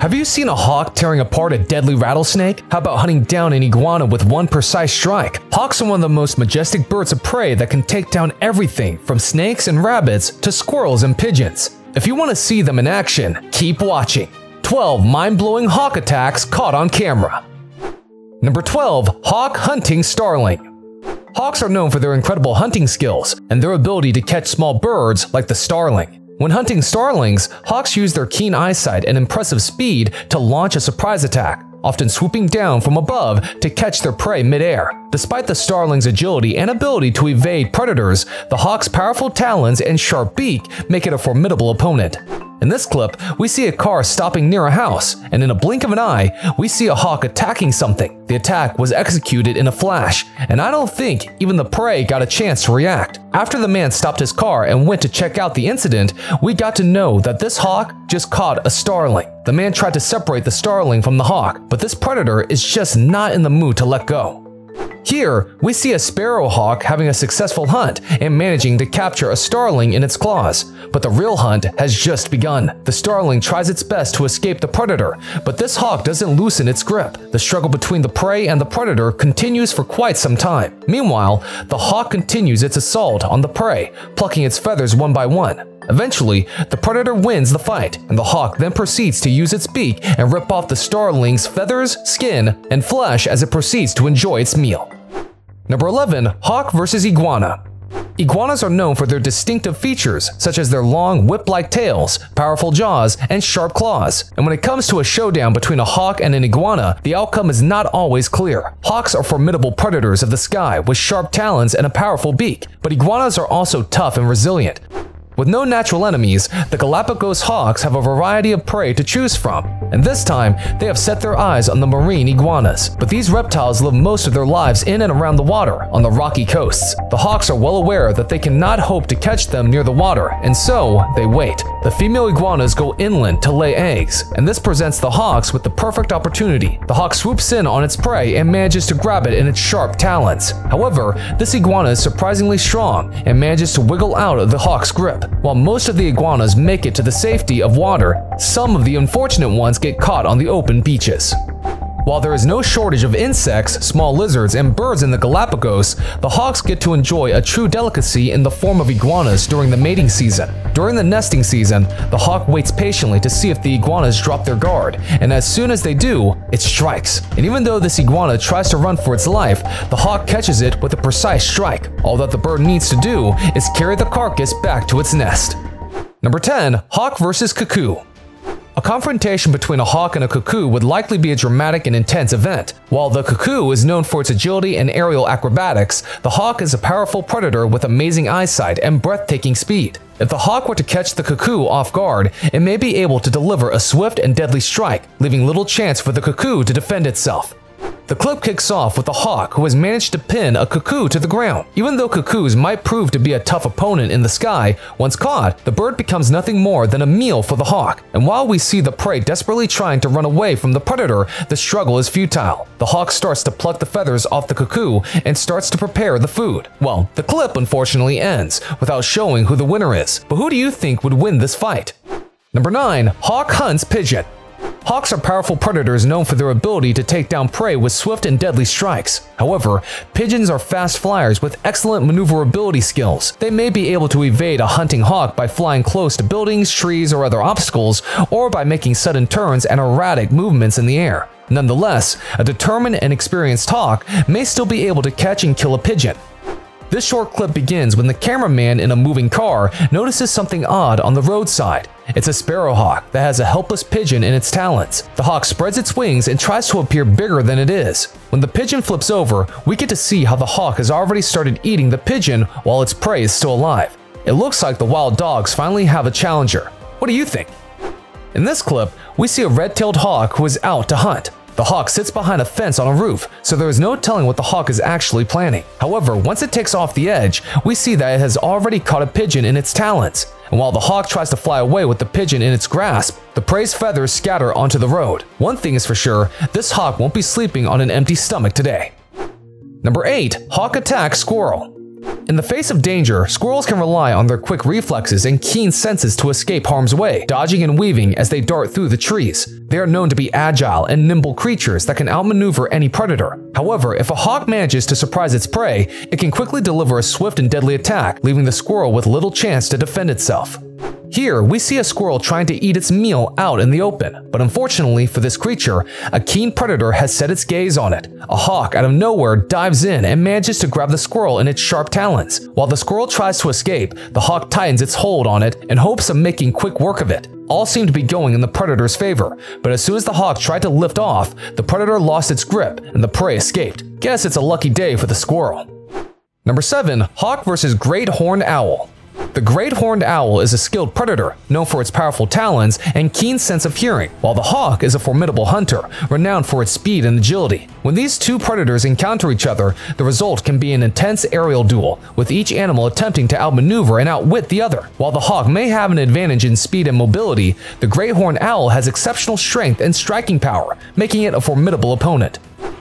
Have you seen a hawk tearing apart a deadly rattlesnake? How about hunting down an iguana with one precise strike? Hawks are one of the most majestic birds of prey that can take down everything from snakes and rabbits to squirrels and pigeons. If you want to see them in action, keep watching. 12 mind-blowing hawk attacks caught on camera. Number 12. Hawk Hunting Starling Hawks are known for their incredible hunting skills and their ability to catch small birds like the starling. When hunting starlings, hawks use their keen eyesight and impressive speed to launch a surprise attack, often swooping down from above to catch their prey midair. Despite the starling's agility and ability to evade predators, the hawk's powerful talons and sharp beak make it a formidable opponent. In this clip, we see a car stopping near a house, and in a blink of an eye, we see a hawk attacking something. The attack was executed in a flash, and I don't think even the prey got a chance to react. After the man stopped his car and went to check out the incident, we got to know that this hawk just caught a starling. The man tried to separate the starling from the hawk, but this predator is just not in the mood to let go. Here, we see a sparrowhawk having a successful hunt and managing to capture a starling in its claws. But the real hunt has just begun. The starling tries its best to escape the predator, but this hawk doesn't loosen its grip. The struggle between the prey and the predator continues for quite some time. Meanwhile, the hawk continues its assault on the prey, plucking its feathers one by one. Eventually, the predator wins the fight, and the hawk then proceeds to use its beak and rip off the starling's feathers, skin, and flesh as it proceeds to enjoy its meal. Number 11. Hawk vs. Iguana Iguanas are known for their distinctive features, such as their long, whip-like tails, powerful jaws, and sharp claws. And when it comes to a showdown between a hawk and an iguana, the outcome is not always clear. Hawks are formidable predators of the sky with sharp talons and a powerful beak, but iguanas are also tough and resilient. With no natural enemies, the Galapagos hawks have a variety of prey to choose from, and this time they have set their eyes on the marine iguanas. But these reptiles live most of their lives in and around the water, on the rocky coasts. The hawks are well aware that they cannot hope to catch them near the water, and so they wait. The female iguanas go inland to lay eggs, and this presents the hawks with the perfect opportunity. The hawk swoops in on its prey and manages to grab it in its sharp talons. However, this iguana is surprisingly strong and manages to wiggle out of the hawk's grip. While most of the iguanas make it to the safety of water, some of the unfortunate ones get caught on the open beaches. While there is no shortage of insects, small lizards, and birds in the Galapagos, the hawks get to enjoy a true delicacy in the form of iguanas during the mating season. During the nesting season, the hawk waits patiently to see if the iguanas drop their guard, and as soon as they do, it strikes. And even though this iguana tries to run for its life, the hawk catches it with a precise strike. All that the bird needs to do is carry the carcass back to its nest. Number 10. Hawk vs. Cuckoo a confrontation between a hawk and a cuckoo would likely be a dramatic and intense event. While the cuckoo is known for its agility and aerial acrobatics, the hawk is a powerful predator with amazing eyesight and breathtaking speed. If the hawk were to catch the cuckoo off guard, it may be able to deliver a swift and deadly strike, leaving little chance for the cuckoo to defend itself. The clip kicks off with a hawk who has managed to pin a cuckoo to the ground. Even though cuckoos might prove to be a tough opponent in the sky, once caught, the bird becomes nothing more than a meal for the hawk. And while we see the prey desperately trying to run away from the predator, the struggle is futile. The hawk starts to pluck the feathers off the cuckoo and starts to prepare the food. Well, the clip unfortunately ends without showing who the winner is. But who do you think would win this fight? Number 9. Hawk hunts pigeon Hawks are powerful predators known for their ability to take down prey with swift and deadly strikes. However, pigeons are fast flyers with excellent maneuverability skills. They may be able to evade a hunting hawk by flying close to buildings, trees, or other obstacles, or by making sudden turns and erratic movements in the air. Nonetheless, a determined and experienced hawk may still be able to catch and kill a pigeon. This short clip begins when the cameraman in a moving car notices something odd on the roadside. It's a sparrowhawk that has a helpless pigeon in its talons. The hawk spreads its wings and tries to appear bigger than it is. When the pigeon flips over, we get to see how the hawk has already started eating the pigeon while its prey is still alive. It looks like the wild dogs finally have a challenger. What do you think? In this clip, we see a red-tailed hawk who is out to hunt. The hawk sits behind a fence on a roof, so there is no telling what the hawk is actually planning. However, once it takes off the edge, we see that it has already caught a pigeon in its talons. And while the hawk tries to fly away with the pigeon in its grasp, the prey's feathers scatter onto the road. One thing is for sure, this hawk won't be sleeping on an empty stomach today. Number 8. Hawk attacks squirrel In the face of danger, squirrels can rely on their quick reflexes and keen senses to escape harm's way, dodging and weaving as they dart through the trees. They are known to be agile and nimble creatures that can outmaneuver any predator. However, if a hawk manages to surprise its prey, it can quickly deliver a swift and deadly attack, leaving the squirrel with little chance to defend itself. Here, we see a squirrel trying to eat its meal out in the open, but unfortunately for this creature, a keen predator has set its gaze on it. A hawk out of nowhere dives in and manages to grab the squirrel in its sharp talons. While the squirrel tries to escape, the hawk tightens its hold on it in hopes of making quick work of it. All seemed to be going in the predator's favor, but as soon as the hawk tried to lift off, the predator lost its grip and the prey escaped. Guess it's a lucky day for the squirrel. Number 7. Hawk vs. Great Horned Owl the great horned owl is a skilled predator, known for its powerful talons and keen sense of hearing, while the hawk is a formidable hunter, renowned for its speed and agility. When these two predators encounter each other, the result can be an intense aerial duel, with each animal attempting to outmaneuver and outwit the other. While the hawk may have an advantage in speed and mobility, the great horned owl has exceptional strength and striking power, making it a formidable opponent.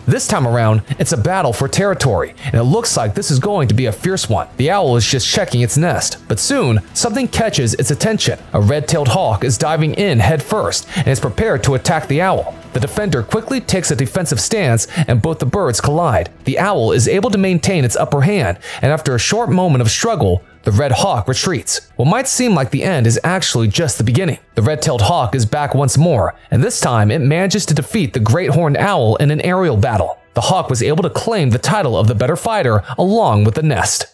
This time around, it's a battle for territory, and it looks like this is going to be a fierce one. The owl is just checking its nest, but soon, something catches its attention. A red-tailed hawk is diving in headfirst and is prepared to attack the owl. The defender quickly takes a defensive stance and both the birds collide. The owl is able to maintain its upper hand, and after a short moment of struggle, the red hawk retreats. What might seem like the end is actually just the beginning. The red-tailed hawk is back once more, and this time it manages to defeat the great horned owl in an aerial battle. The hawk was able to claim the title of the better fighter along with the nest.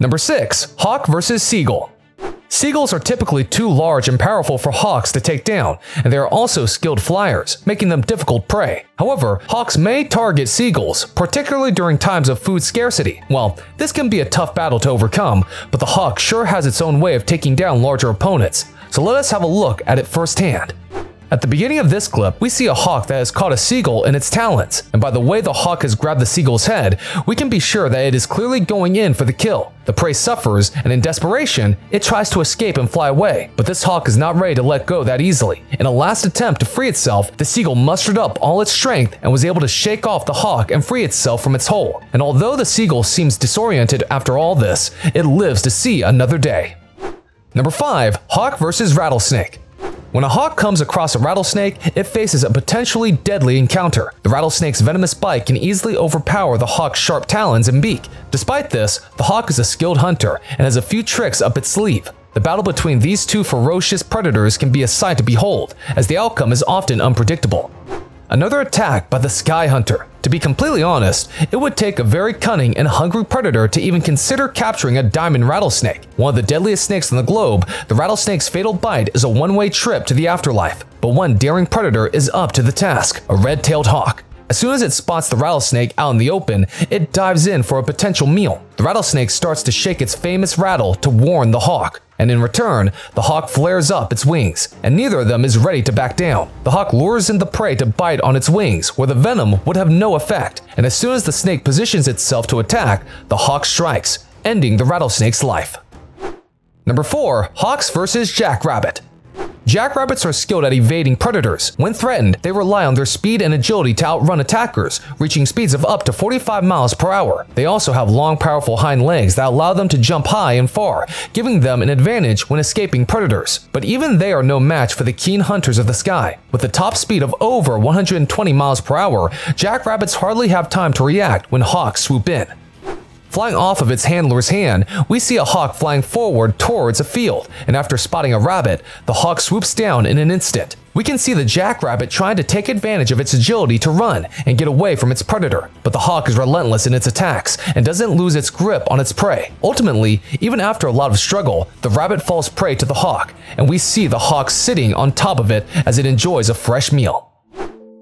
Number 6. Hawk vs. Seagull Seagulls are typically too large and powerful for hawks to take down, and they are also skilled flyers, making them difficult prey. However, hawks may target seagulls, particularly during times of food scarcity. Well, this can be a tough battle to overcome, but the hawk sure has its own way of taking down larger opponents, so let us have a look at it firsthand. At the beginning of this clip, we see a hawk that has caught a seagull in its talons, and by the way the hawk has grabbed the seagull's head, we can be sure that it is clearly going in for the kill. The prey suffers, and in desperation, it tries to escape and fly away, but this hawk is not ready to let go that easily. In a last attempt to free itself, the seagull mustered up all its strength and was able to shake off the hawk and free itself from its hole. And although the seagull seems disoriented after all this, it lives to see another day. Number 5. Hawk vs. Rattlesnake when a hawk comes across a rattlesnake, it faces a potentially deadly encounter. The rattlesnake's venomous bite can easily overpower the hawk's sharp talons and beak. Despite this, the hawk is a skilled hunter and has a few tricks up its sleeve. The battle between these two ferocious predators can be a sight to behold, as the outcome is often unpredictable. Another attack by the Sky Hunter. To be completely honest, it would take a very cunning and hungry predator to even consider capturing a diamond rattlesnake. One of the deadliest snakes on the globe, the rattlesnake's fatal bite is a one-way trip to the afterlife. But one daring predator is up to the task, a red-tailed hawk. As soon as it spots the rattlesnake out in the open, it dives in for a potential meal. The rattlesnake starts to shake its famous rattle to warn the hawk, and in return, the hawk flares up its wings, and neither of them is ready to back down. The hawk lures in the prey to bite on its wings, where the venom would have no effect, and as soon as the snake positions itself to attack, the hawk strikes, ending the rattlesnake's life. Number 4. Hawks vs. Jackrabbit Jackrabbits are skilled at evading predators. When threatened, they rely on their speed and agility to outrun attackers, reaching speeds of up to 45 miles per hour. They also have long, powerful hind legs that allow them to jump high and far, giving them an advantage when escaping predators. But even they are no match for the keen hunters of the sky. With a top speed of over 120 miles per hour, jackrabbits hardly have time to react when hawks swoop in. Flying off of its handler's hand, we see a hawk flying forward towards a field, and after spotting a rabbit, the hawk swoops down in an instant. We can see the jackrabbit trying to take advantage of its agility to run and get away from its predator, but the hawk is relentless in its attacks and doesn't lose its grip on its prey. Ultimately, even after a lot of struggle, the rabbit falls prey to the hawk, and we see the hawk sitting on top of it as it enjoys a fresh meal.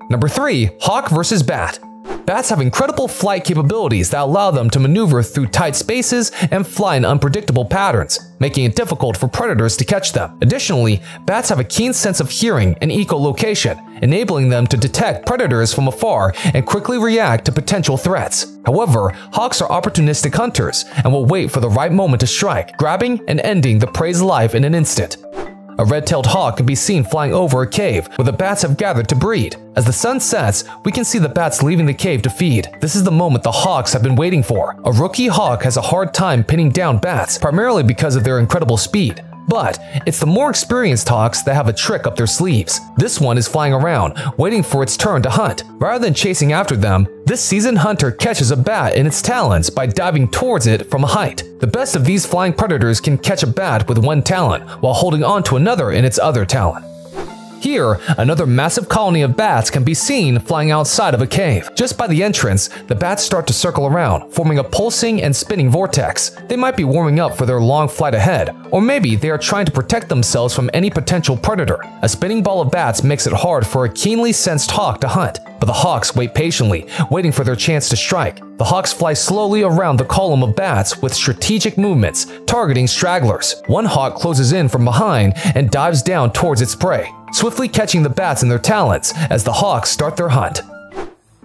Number 3. Hawk vs. Bat Bats have incredible flight capabilities that allow them to maneuver through tight spaces and fly in unpredictable patterns, making it difficult for predators to catch them. Additionally, bats have a keen sense of hearing and echolocation, enabling them to detect predators from afar and quickly react to potential threats. However, hawks are opportunistic hunters and will wait for the right moment to strike, grabbing and ending the prey's life in an instant. A red-tailed hawk can be seen flying over a cave where the bats have gathered to breed. As the sun sets, we can see the bats leaving the cave to feed. This is the moment the hawks have been waiting for. A rookie hawk has a hard time pinning down bats, primarily because of their incredible speed. But it's the more experienced hawks that have a trick up their sleeves. This one is flying around, waiting for its turn to hunt. Rather than chasing after them, this seasoned hunter catches a bat in its talons by diving towards it from a height. The best of these flying predators can catch a bat with one talon, while holding on to another in its other talon. Here, another massive colony of bats can be seen flying outside of a cave. Just by the entrance, the bats start to circle around, forming a pulsing and spinning vortex. They might be warming up for their long flight ahead, or maybe they are trying to protect themselves from any potential predator. A spinning ball of bats makes it hard for a keenly sensed hawk to hunt, but the hawks wait patiently, waiting for their chance to strike. The hawks fly slowly around the column of bats with strategic movements, targeting stragglers. One hawk closes in from behind and dives down towards its prey swiftly catching the bats in their talons as the hawks start their hunt.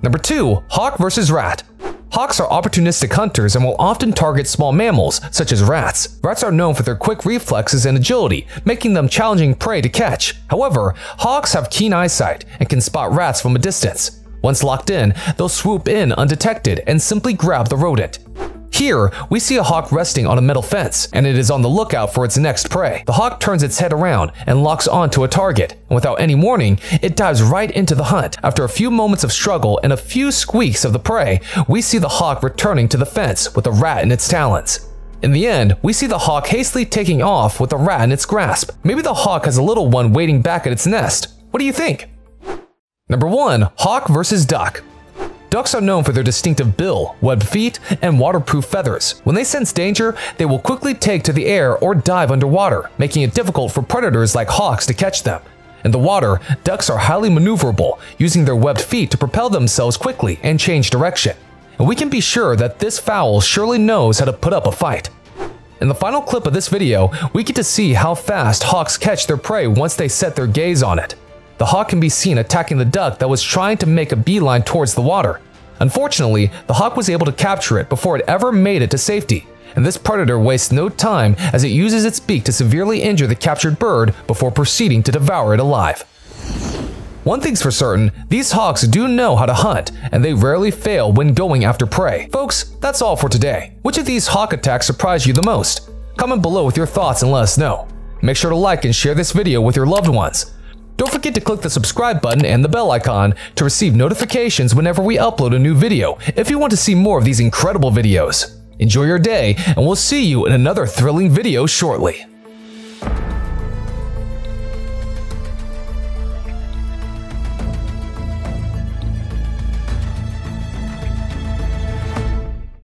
Number 2. Hawk vs. Rat Hawks are opportunistic hunters and will often target small mammals, such as rats. Rats are known for their quick reflexes and agility, making them challenging prey to catch. However, hawks have keen eyesight and can spot rats from a distance. Once locked in, they'll swoop in undetected and simply grab the rodent. Here, we see a hawk resting on a metal fence, and it is on the lookout for its next prey. The hawk turns its head around and locks onto a target, and without any warning, it dives right into the hunt. After a few moments of struggle and a few squeaks of the prey, we see the hawk returning to the fence with a rat in its talons. In the end, we see the hawk hastily taking off with a rat in its grasp. Maybe the hawk has a little one waiting back at its nest. What do you think? Number 1. Hawk vs. Duck Ducks are known for their distinctive bill, webbed feet, and waterproof feathers. When they sense danger, they will quickly take to the air or dive underwater, making it difficult for predators like hawks to catch them. In the water, ducks are highly maneuverable, using their webbed feet to propel themselves quickly and change direction. And we can be sure that this fowl surely knows how to put up a fight. In the final clip of this video, we get to see how fast hawks catch their prey once they set their gaze on it the hawk can be seen attacking the duck that was trying to make a beeline towards the water. Unfortunately, the hawk was able to capture it before it ever made it to safety, and this predator wastes no time as it uses its beak to severely injure the captured bird before proceeding to devour it alive. One thing's for certain, these hawks do know how to hunt, and they rarely fail when going after prey. Folks, that's all for today. Which of these hawk attacks surprised you the most? Comment below with your thoughts and let us know. Make sure to like and share this video with your loved ones. Don't forget to click the subscribe button and the bell icon to receive notifications whenever we upload a new video if you want to see more of these incredible videos. Enjoy your day, and we'll see you in another thrilling video shortly.